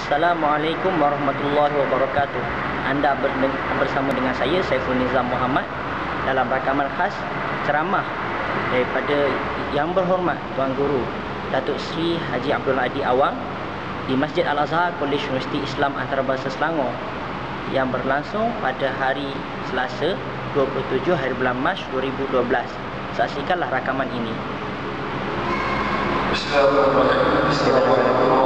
Assalamualaikum warahmatullahi wabarakatuh. Anda bersama dengan saya Saiful Nizam Muhammad Dalam rakaman khas ceramah Daripada yang berhormat Tuan Guru Datuk Sri Haji Abdul Adi Awang Di Masjid Al-Azhar Kolej Universiti Islam Antarabangsa Selangor Yang berlangsung pada hari Selasa 27 hari bulan Mac 2012 Saksikanlah rakaman ini. Bismillahirrahmanirrahim Bismillahirrahmanirrahim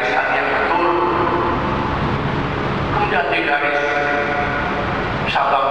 kebijaksanaan betul, kemudian dari sabab